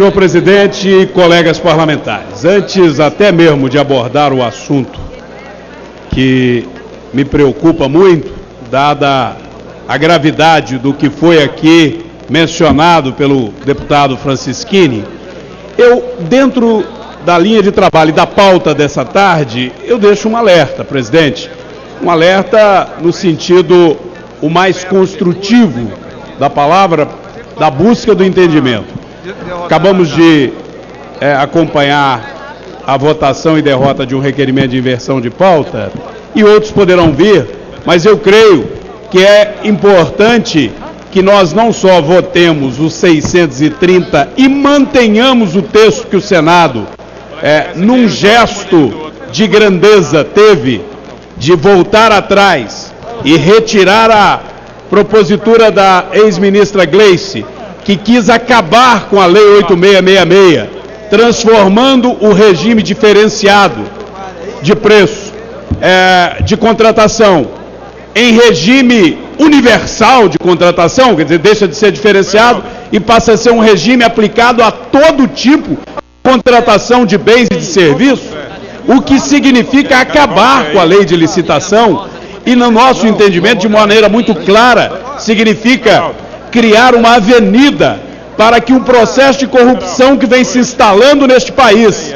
Senhor presidente e colegas parlamentares, antes até mesmo de abordar o assunto que me preocupa muito, dada a gravidade do que foi aqui mencionado pelo deputado Francisquini, eu, dentro da linha de trabalho e da pauta dessa tarde, eu deixo um alerta, presidente. Um alerta no sentido o mais construtivo da palavra, da busca do entendimento. Acabamos de é, acompanhar a votação e derrota de um requerimento de inversão de pauta e outros poderão vir, mas eu creio que é importante que nós não só votemos os 630 e mantenhamos o texto que o Senado, é, num gesto de grandeza, teve de voltar atrás e retirar a propositura da ex-ministra Gleice, que quis acabar com a Lei 8666, transformando o regime diferenciado de preço é, de contratação em regime universal de contratação, quer dizer, deixa de ser diferenciado e passa a ser um regime aplicado a todo tipo de contratação de bens e de serviços, o que significa acabar com a lei de licitação. E, no nosso entendimento, de maneira muito clara, significa criar uma avenida para que um processo de corrupção que vem se instalando neste país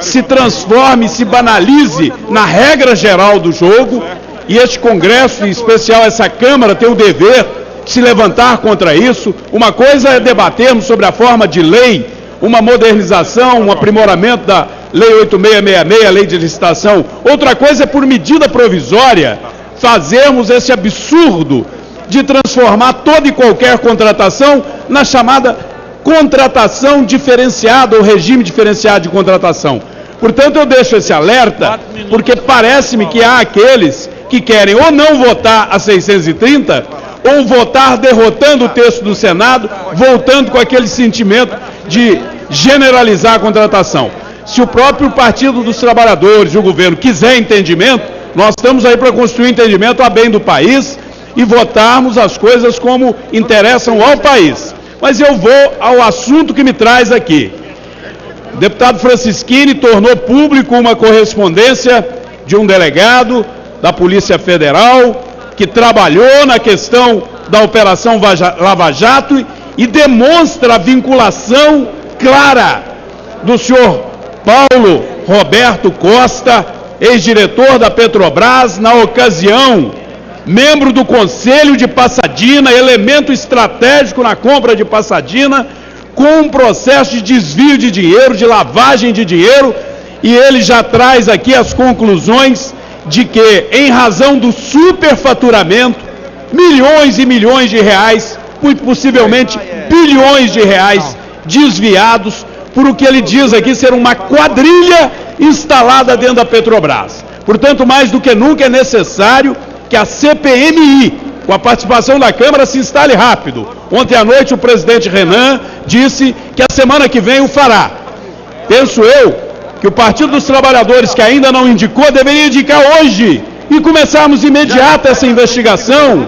se transforme, se banalize na regra geral do jogo e este Congresso, em especial essa Câmara, tem o dever de se levantar contra isso. Uma coisa é debatermos sobre a forma de lei, uma modernização, um aprimoramento da Lei 8666, a Lei de Licitação. Outra coisa é, por medida provisória, fazermos esse absurdo de transformar toda e qualquer contratação na chamada contratação diferenciada ou regime diferenciado de contratação. Portanto, eu deixo esse alerta, porque parece-me que há aqueles que querem ou não votar a 630, ou votar derrotando o texto do Senado, voltando com aquele sentimento de generalizar a contratação. Se o próprio Partido dos Trabalhadores e o governo quiser entendimento, nós estamos aí para construir entendimento a bem do país e votarmos as coisas como interessam ao país. Mas eu vou ao assunto que me traz aqui. O deputado Francisquini tornou público uma correspondência de um delegado da Polícia Federal, que trabalhou na questão da Operação Lava Jato e demonstra a vinculação clara do senhor Paulo Roberto Costa, ex-diretor da Petrobras, na ocasião, membro do Conselho de Passadina, elemento estratégico na compra de Passadina, com um processo de desvio de dinheiro, de lavagem de dinheiro, e ele já traz aqui as conclusões de que, em razão do superfaturamento, milhões e milhões de reais, muito possivelmente bilhões de reais desviados por o que ele diz aqui ser uma quadrilha instalada dentro da Petrobras. Portanto, mais do que nunca é necessário que a CPMI, com a participação da Câmara, se instale rápido. Ontem à noite o presidente Renan disse que a semana que vem o fará. Penso eu que o Partido dos Trabalhadores, que ainda não indicou, deveria indicar hoje e começarmos imediata essa investigação,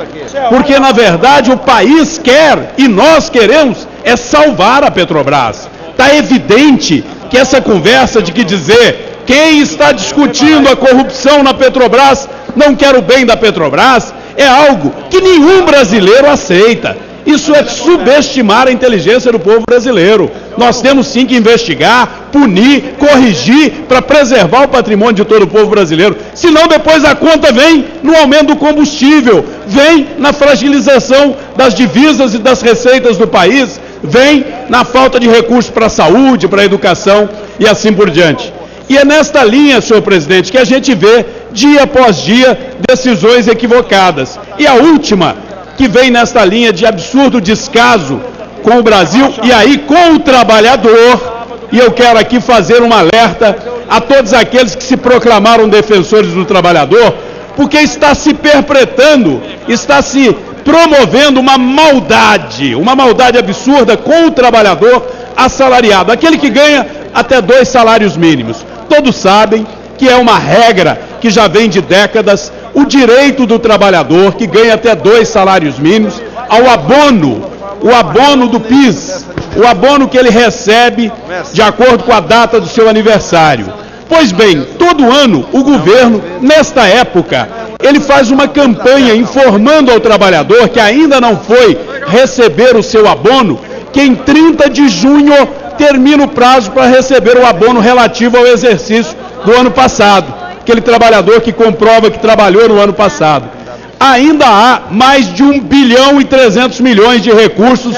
porque na verdade o país quer e nós queremos é salvar a Petrobras. Está evidente que essa conversa de que dizer quem está discutindo a corrupção na Petrobras não quer o bem da Petrobras é algo que nenhum brasileiro aceita. Isso é subestimar a inteligência do povo brasileiro. Nós temos sim que investigar, punir, corrigir para preservar o patrimônio de todo o povo brasileiro. Senão depois a conta vem no aumento do combustível, vem na fragilização das divisas e das receitas do país, vem na falta de recursos para a saúde, para a educação e assim por diante. E é nesta linha, senhor presidente, que a gente vê dia após dia decisões equivocadas. E a última que vem nesta linha de absurdo descaso com o Brasil e aí com o trabalhador. E eu quero aqui fazer um alerta a todos aqueles que se proclamaram defensores do trabalhador, porque está se perpetrando, está se promovendo uma maldade, uma maldade absurda com o trabalhador assalariado, aquele que ganha até dois salários mínimos. Todos sabem que é uma regra que já vem de décadas, o direito do trabalhador que ganha até dois salários mínimos ao abono o abono do PIS, o abono que ele recebe de acordo com a data do seu aniversário. Pois bem, todo ano o governo, nesta época, ele faz uma campanha informando ao trabalhador que ainda não foi receber o seu abono, que em 30 de junho termina o prazo para receber o abono relativo ao exercício do ano passado. Aquele trabalhador que comprova que trabalhou no ano passado. Ainda há mais de 1 bilhão e 300 milhões de recursos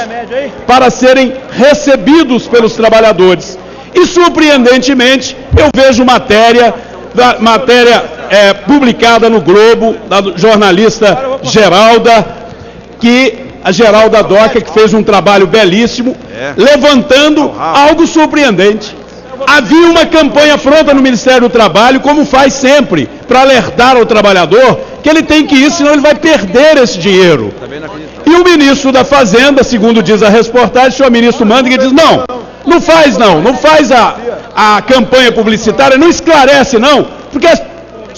para serem recebidos pelos trabalhadores. E, surpreendentemente, eu vejo matéria, da, matéria é, publicada no Globo, da jornalista Geralda, que a Geralda Doca, que fez um trabalho belíssimo, levantando algo surpreendente. Havia uma campanha pronta no Ministério do Trabalho, como faz sempre, para alertar ao trabalhador que ele tem que ir, senão ele vai perder esse dinheiro. E o ministro da Fazenda, segundo diz a reportagem, o senhor ministro Manding, diz: não, não faz não, não faz a, a campanha publicitária, não esclarece não, porque as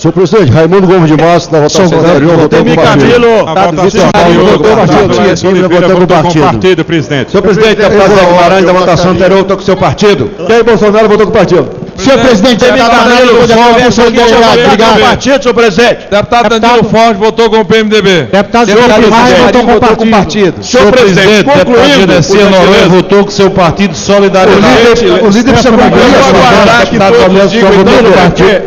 Senhor presidente, Raimundo Gomes de Massa, na votação anterior, votou com o partido. Votou com o partido. Votou com o partido, presidente. Senhor presidente, deputado Zé Guimarães, da votação anterior, votou com o seu partido. Quem Bolsonaro votou com o partido. Senhor presidente, deputado Danilo Forte, Obrigado, partido, senhor presidente. Deputado Danilo Forte votou com o PMDB. Deputado João Primário votou com o partido. Senhor presidente, deputado Genesia Noronha votou com seu partido Solidariedade. O líder precisa concluir,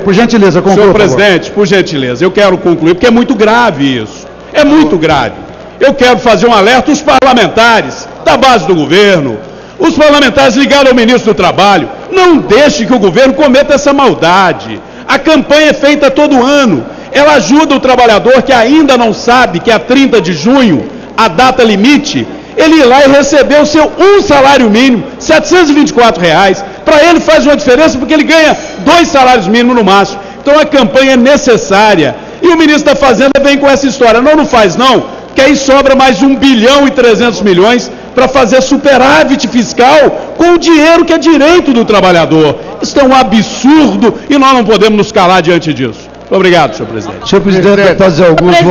Por gentileza, conclua. Senhor presidente, por gentileza, eu quero concluir, porque é muito grave isso. É muito grave. Eu quero fazer um alerta aos parlamentares da base do governo, os parlamentares ligados ao ministro do Trabalho. Não deixe que o governo cometa essa maldade. A campanha é feita todo ano. Ela ajuda o trabalhador que ainda não sabe que é 30 de junho, a data limite, ele ir lá e receber o seu um salário mínimo, 724 reais. Para ele faz uma diferença porque ele ganha dois salários mínimos no máximo. Então a campanha é necessária. E o ministro da Fazenda vem com essa história. Não, não faz não, porque aí sobra mais 1 bilhão e 300 milhões para fazer superávit fiscal com o dinheiro que é direito do trabalhador. Isso é um absurdo e nós não podemos nos calar diante disso. Muito obrigado, senhor presidente. Senhor presidente, deputado Zé Augusto